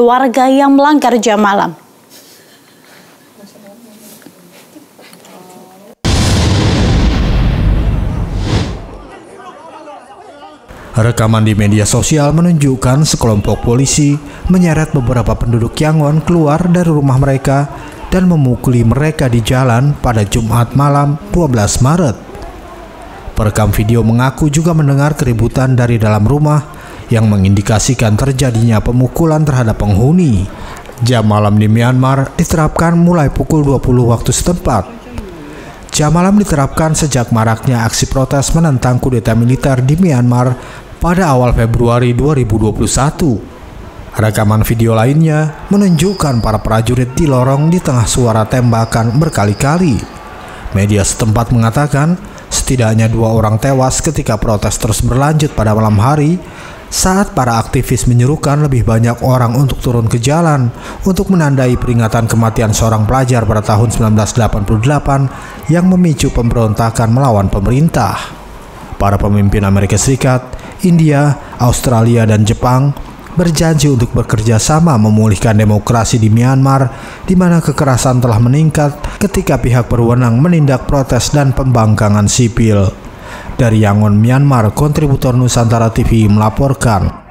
warga yang melanggar jam malam. Rekaman di media sosial menunjukkan sekelompok polisi menyeret beberapa penduduk Yangon keluar dari rumah mereka dan memukuli mereka di jalan pada Jumat malam 12 Maret. Perekam video mengaku juga mendengar keributan dari dalam rumah yang mengindikasikan terjadinya pemukulan terhadap penghuni. Jam malam di Myanmar diterapkan mulai pukul 20 waktu setempat. Jam malam diterapkan sejak maraknya aksi protes menentang kudeta militer di Myanmar pada awal Februari 2021. Rekaman video lainnya menunjukkan para prajurit di lorong di tengah suara tembakan berkali-kali. Media setempat mengatakan setidaknya dua orang tewas ketika protes terus berlanjut pada malam hari saat para aktivis menyuruhkan lebih banyak orang untuk turun ke jalan untuk menandai peringatan kematian seorang pelajar pada tahun 1988 yang memicu pemberontakan melawan pemerintah. Para pemimpin Amerika Serikat India, Australia, dan Jepang berjanji untuk bekerja sama memulihkan demokrasi di Myanmar di mana kekerasan telah meningkat ketika pihak berwenang menindak protes dan pembangkangan sipil. Dari Yangon, Myanmar, kontributor Nusantara TV melaporkan.